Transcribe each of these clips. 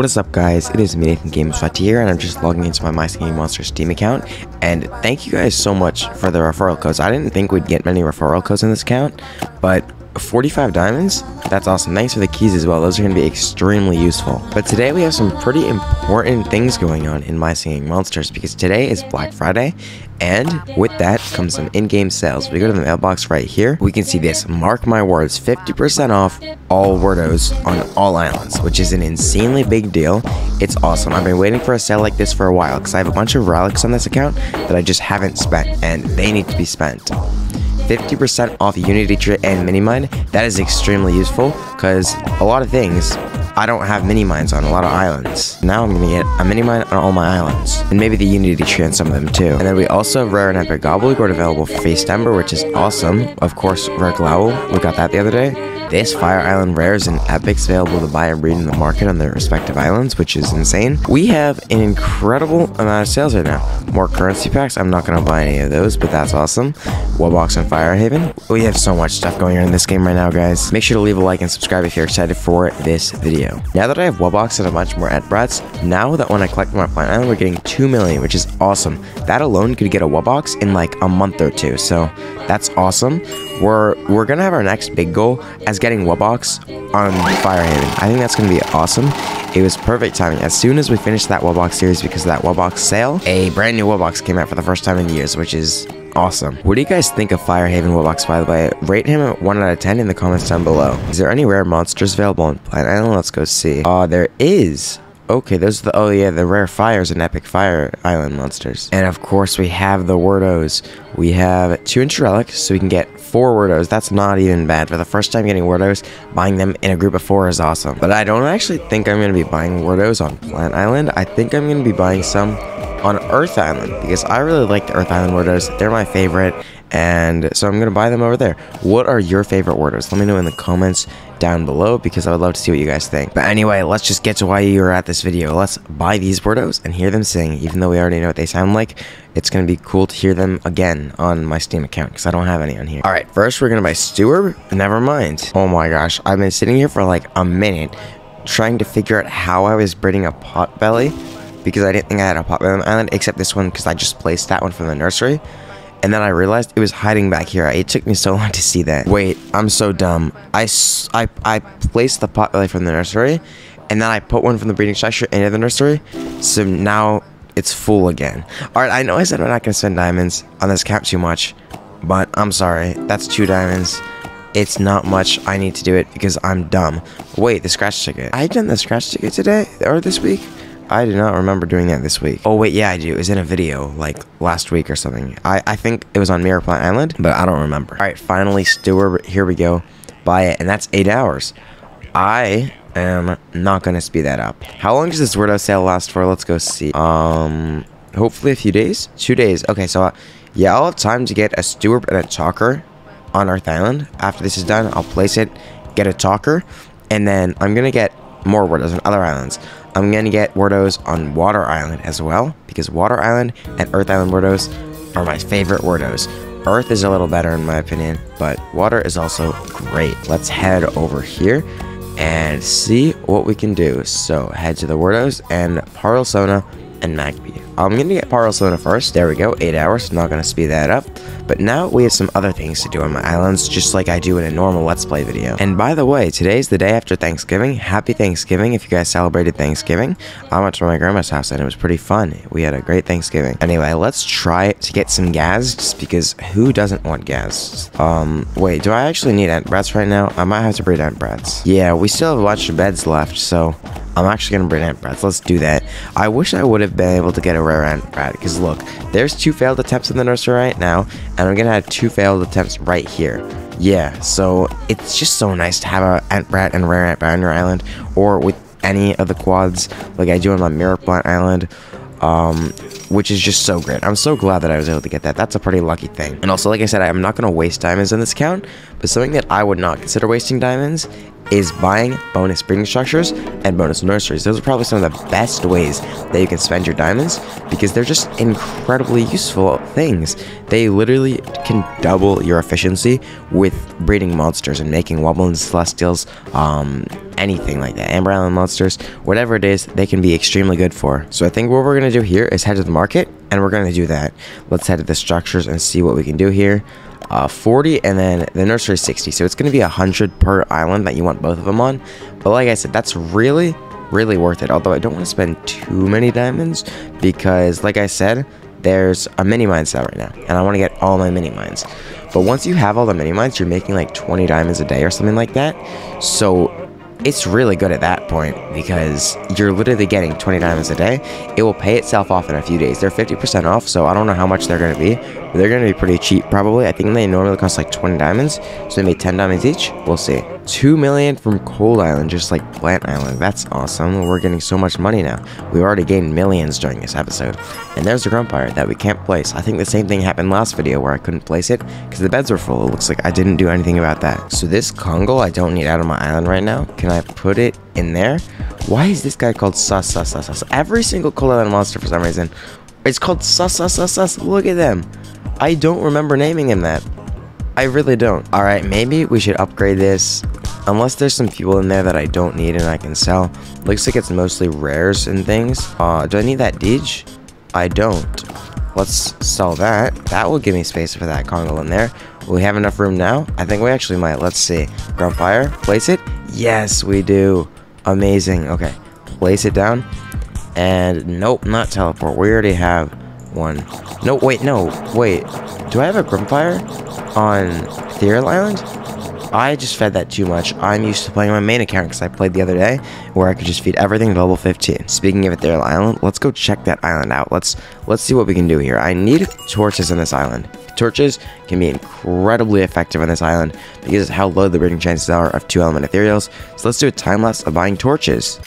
What is up guys, it is me Nathan Games here and I'm just logging into my My Singing Monster Steam account and thank you guys so much for the referral codes. I didn't think we'd get many referral codes in this account, but 45 diamonds? That's awesome. Thanks for the keys as well. Those are going to be extremely useful. But today we have some pretty important things going on in My Singing Monsters because today is Black Friday and with that comes some in-game sales. We go to the mailbox right here. We can see this. Mark my words, 50% off all Werdos on all islands, which is an insanely big deal. It's awesome. I've been waiting for a sale like this for a while because I have a bunch of relics on this account that I just haven't spent and they need to be spent. 50% off Unity Tree and Mini Mine. That is extremely useful because a lot of things I don't have mini mines on a lot of islands. Now I'm gonna get a mini mine on all my islands. And maybe the Unity tree on some of them too. And then we also have Rare and Epic Gobbledygook available for Feast-Ember, which is awesome. Of course, Rare Glowl, we got that the other day. This Fire Island rares and epics available to buy and breed in the market on their respective islands, which is insane. We have an incredible amount of sales right now. More currency packs. I'm not going to buy any of those, but that's awesome. Wubbox and Firehaven. We have so much stuff going on in this game right now, guys. Make sure to leave a like and subscribe if you're excited for this video. Now that I have Wubbox and a bunch more Entbrats, now that when I collect my Plant Island, we're getting 2 million, which is awesome. That alone could get a Wubbox in like a month or two, so that's awesome. We're, we're to have our next big goal as getting Wubbox on Firehaven. I think that's to be awesome. It was perfect timing. As soon as we finished that Wubbox series because of that Wubbox sale, a brand new Wubbox came out for the first time in years, which is awesome. What do you guys think of Firehaven Wubbox, by the way? Rate him at 1 out of 10 in the comments down below. Is there any rare monsters available on Plant Island? Let's go see. Uh, there is. Okay, those are the, oh yeah, the rare fires and epic fire island monsters. And of course we have the Werdos. We have two inch relics, so we can get four Werdos. That's not even bad. For the first time getting Werdos, buying them in a group of four is awesome. But I don't actually think I'm going to be buying Werdos on Plant Island. I think I'm going to be buying some on Earth Island because I really like the Earth Island Werdos. They're my favorite and so I'm going to buy them over there. What are your favorite Werdos? Let me know in the comments down below because I would love to see what you guys think. But anyway, let's just get to why you're at this video. Let's buy these Werdos and hear them sing. Even though we already know what they sound like, it's going to be cool to hear them again on my Steam account because I don't have any on here. Alright, first we're going to buy Stewart. Never mind. Oh my gosh, I've been sitting here for like a minute trying to figure out how I was breeding a potbelly because I didn't think I had a potbelly island except this one because I just placed that one from the nursery. And then I realized it was hiding back here. It took me so long to see that. Wait, I'm so dumb. I, I, I placed the potbelly from the nursery, and then I put one from the breeding structure into the nursery. So now it's full again. Alright, I know I said we're not going to spend diamonds on this cap too much, but I'm sorry. That's two diamonds. It's not much. I need to do it because I'm dumb. Wait, the scratch ticket. I done the scratch ticket today or this week? I do not remember doing that this week. Oh, wait, yeah, I do. It was in a video, like, last week or something. I, I think it was on Mirror Plant Island, but I don't remember. All right, finally, Stewart, here we go. Buy it, and that's eight hours. I am not going to speed that up. How long does this Werdo sale last for? Let's go see. Um, hopefully a few days? Two days. Okay, so, uh, yeah, I'll have time to get a Stewart and a Tawkerr on Earth Island. After this is done, I'll place it, get a Tawkerr, and then I'm going to get more Werdos on other islands. I'm going to get Werdos on Water Island as well, because Water Island and Earth Island Werdos are my favorite Werdos. Earth is a little better in my opinion, but Water is also great. Let's head over here and see what we can do. So head to the Werdos and Parlsona and Maggpi. I'm to get Parlsona first. There we go, 8 hours. I'm Not to speed that up. But now we have some other things to do on my islands, just like I do in a normal Let's Play video. And by the way, today's the day after Thanksgiving. Happy Thanksgiving if you guys celebrated Thanksgiving. I went to my grandma's house and it was pretty fun. We had a great Thanksgiving. Anyway, let's try to get some gas, just because who doesn't want gas? Um, wait, do I actually need Entbrats right now? I might have to breed Entbrats. Yeah, we still have a bunch of beds left, so I'm actually to breed Entbrats. Let's do that. I wish I would have been able to get a rare Entbrat, because look, there's two failed attempts in the nursery right now, and I'm gonna have two failed attempts right here. Yeah, so it's just so nice to have a Entbrat and Rare Ant on your island, or with any of the quads, like I do on my Mirror Plant Island, um, which is just so great. I'm so glad that I was able to get that. That's a pretty lucky thing. And also, like I said, I'm not going to waste diamonds on this account, but something that I would not consider wasting diamonds is buying bonus breeding structures and bonus nurseries. Those are probably some of the best ways that you can spend your diamonds because they're just incredibly useful things. They literally can double your efficiency with breeding monsters and making Wublins, Celestials, um, anything like that. Amber Island monsters, whatever it is, they can be extremely good for. So I think what we're going to do here is head to the market and we're going to do that. Let's head to the structures and see what we can do here uh, 40 and then the nursery 60 so it's going to be 100 per island that you want both of them on. But like i said that's really really worth it. Although i don't want to spend too many diamonds because like i said there's a mini mine set right now and i want to get all my mini mines. But once you have all the mini mines you're making like 20 diamonds a day or something like that. So it's really good at that point because you're literally getting 20 diamonds a day. It will pay itself off in a few days. They're 50% off, so I don't know how much they're going to be. But they're going to be pretty cheap, probably. I think they normally cost like 20 diamonds, so they made 10 diamonds each. We'll see. 2 million from Cold Island, just like Plant Island. That's awesome. We're getting so much money now. We've already gained millions during this episode. And there's the Grumpire that we can't place. I think the same thing happened last video where I couldn't place it because the beds were full. It looks like I didn't do anything about that. So this Kongle I don't need out of my island right now. Can I put it in there? Why is this guy called Sus Sus Sus Sus? Every single Cold Island monster for some reason. It's called Sus Sus Sus Sus. Look at them. I don't remember naming him that. I really don't. Alright, maybe we should upgrade this. Unless there's some fuel in there that I don't need and I can sell. Looks like it's mostly rares and things. Uh, do I need that Deej? I don't. Let's sell that. That will give me space for that Kongle in there. We have enough room now? I think we actually might. Let's see. Ground fire. Place it. Yes, we do. Amazing. Okay. Place it down. And nope, not teleport. We already have one. No, wait, no, wait. Do I have a Grumpire on Ethereal Island? I just fed that too much. I'm used to playing my main account because I played the other day where I could just feed everything to level 15. Speaking of Ethereal Island, let's go check that island out. Let's let's see what we can do here. I need torches on this island. Torches can be incredibly effective on this island because of how low the breeding chances are of two element ethereals. So let's do a time lapse of buying torches.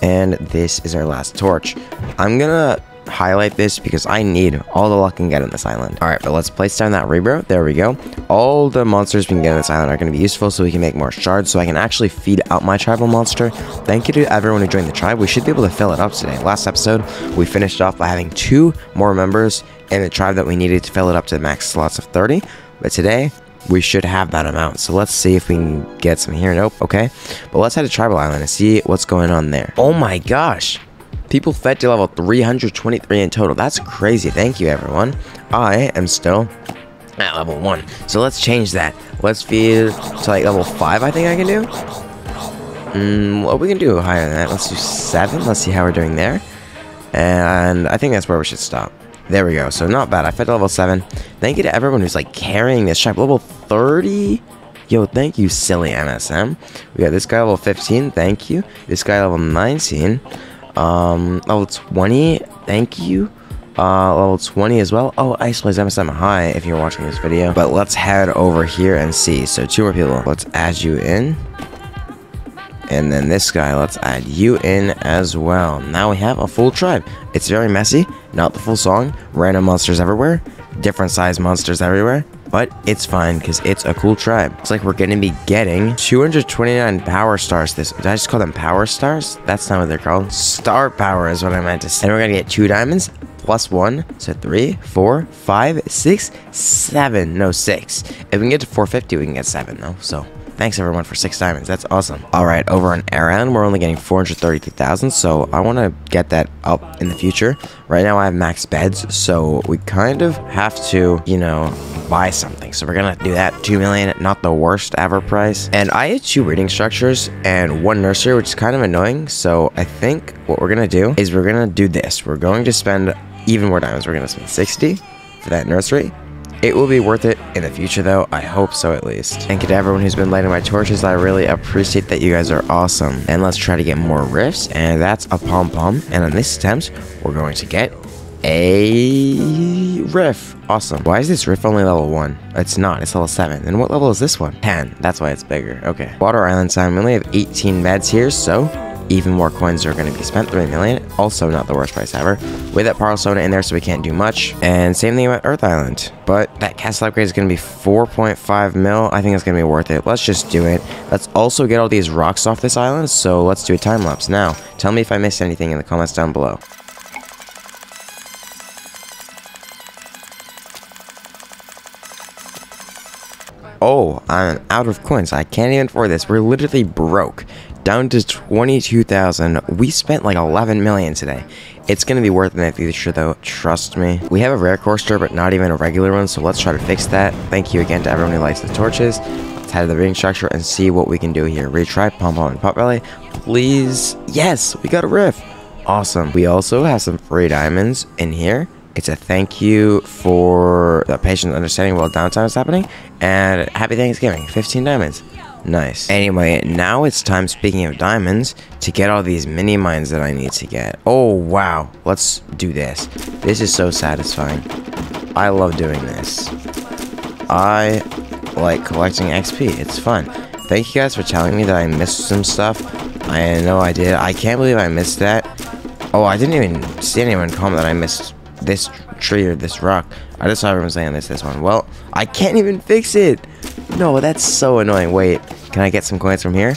And this is our last torch. I'm gonna highlight this because I need all the luck I can get on this island. All right, but let's place down that Reebro. There we go. All the monsters we can get on this island are going to be useful so we can make more shards so I can actually feed out my tribal monster. Thank you to everyone who joined the tribe. We should be able to fill it up today. Last episode, we finished off by having two more members in the tribe that we needed to fill it up to the max slots of 30. But today, we should have that amount. So let's see if we can get some here. Nope. Okay. But let's head to Tribal Island and see what's going on there. Oh my gosh. People fed to level 323 in total. That's crazy. Thank you, everyone. I am still at level 1. So let's change that. Let's feed to like level 5, I think I can do. Mm, we can do higher than that. Let's do 7. Let's see how we're doing there. And I think that's where we should stop. There we go. So not bad. I fed to level 7. Thank you to everyone who's like carrying this tribe. Level 30? Yo, thank you, silly MSM. We got this guy level 15. Thank you. This guy level 19. Um, level 20, thank you. Uh, level 20 as well. Oh, Ice Blaze MSM, hi if you're watching this video. But let's head over here and see. So two more people. Let's add you in. And then this guy, let's add you in as well. Now we have a full tribe. It's very messy, not the full song. Random monsters everywhere, different size monsters everywhere but it's fine because it's a cool tribe. It's like we're going to be getting 229 power stars. This did I just call them power stars? That's not what they're called. Star power is what I meant to say. And we're going to get two diamonds plus one, so three, four, five, six, seven. No, six. If we can get to 450, we can get seven though. So Thanks everyone for six diamonds. That's awesome. All right, over on Aran, we're only getting 433,000, so I want to get that up in the future. Right now I have max beds, so we kind of have to, you know, buy something. So we're gonna do that. Two million, not the worst ever price. And I had two breeding structures and one nursery, which is kind of annoying. So I think what we're gonna do is we're gonna do this. We're going to spend even more diamonds. We're gonna spend 60 for that nursery. It will be worth it in the future though, I hope so at least. Thank you to everyone who's been lighting my torches, I really appreciate that you guys are awesome. And let's try to get more rifts, and that's a pom-pom. And on this attempt, we're going to get a riff. Awesome. Why is this riff only level 1? It's not. It's level 7. And what level is this one? 10. That's why it's bigger. Okay. Water Island time. We only have 18 beds here, so even more coins are going to be spent. 3 million, also not the worst price ever. With that Persona in there, so we can't do much. And same thing about Earth Island. But that castle upgrade is going to be 4.5 mil. I think it's going to be worth it. Let's just do it. Let's also get all these rocks off this island, so let's do a time lapse. Now, tell me if I missed anything in the comments down below. Oh, I'm out of coins. I can't even afford this. We're literally broke. Down to 22,000. We spent like 11 million today. It's going to be worth it in the future though, trust me. We have a rare coaster, but not even a regular one, so let's try to fix that. Thank you again to everyone who likes the torches. Let's head to the ring structure and see what we can do here. Retry Pom Pom and Potbelly. Please. Yes, we got a riff. Awesome. We also have some free diamonds in here. It's a thank you for the patient understanding while downtime is happening. And happy Thanksgiving. 15 diamonds. Nice. Anyway, now it's time, speaking of diamonds, to get all these mini mines that I need to get. Oh, wow. Let's do this. This is so satisfying. I love doing this. I like collecting XP. It's fun. Thank you guys for telling me that I missed some stuff. I know I did. I can't believe I missed that. Oh, I didn't even see anyone comment that I missed this tree or this rock. I just saw everyone saying this, this one. Well, I can't even fix it. No, that's so annoying. Wait, can I get some coins from here?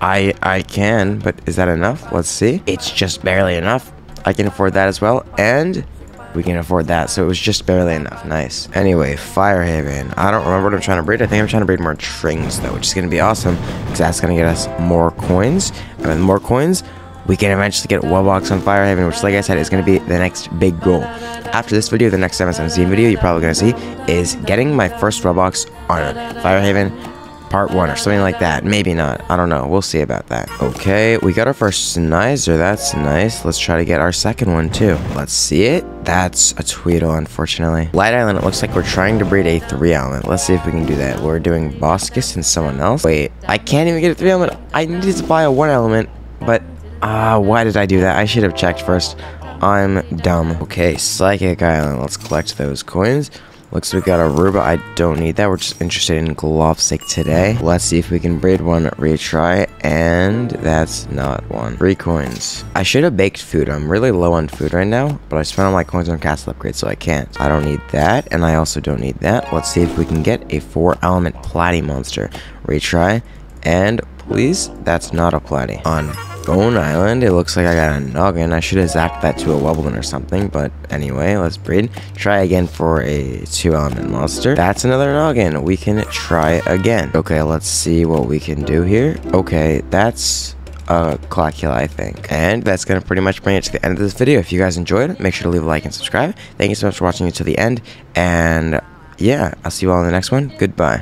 I I can, but is that enough? Let's see. It's just barely enough. I can afford that as well, and we can afford that. So it was just barely enough. Nice. Anyway, Firehaven. I don't remember what I'm trying to breed. I think I'm trying to breed more trings, though, which is going to be awesome, because that's going to get us more coins. And with more coins, we can eventually get Wubbox on Firehaven, which, like I said, is going to be the next big goal. After this video, the next 717 video you're probably going to see is getting my first Wubbox on Firehaven part one or something like that. Maybe not. I don't know. We'll see about that. Okay, we got our first Snizer. That's nice. Let's try to get our second one too. Let's see it. That's a Tweedle, unfortunately. Light Island, it looks like we're trying to breed a three element. Let's see if we can do that. We're doing Boskus and someone else. Wait, I can't even get a three element. I needed to buy a one element, but Ah, why did I do that? I should have checked first. I'm dumb. Okay, Psychic Island. Let's collect those coins. Looks like we got a Rooba. I don't need that. We're just interested in Glovesick today. Let's see if we can breed one retry. And that's not one. Three coins. I should have baked food. I'm really low on food right now. But I spent all my coins on castle upgrade, so I can't. I don't need that. And I also don't need that. Let's see if we can get a four element platy monster. Retry. And please, that's not a platy. On Bone Island. It looks like I got a noggin. I should have zapped that to a Wublin or something. But anyway, let's breed. Try again for a two element monster. That's another noggin. We can try again. Okay, let's see what we can do here. Okay, that's a Clackula, I think. And that's going to pretty much bring it to the end of this video. If you guys enjoyed make sure to leave a like and subscribe. Thank you so much for watching to the end. And yeah, I'll see you all in the next one. Goodbye.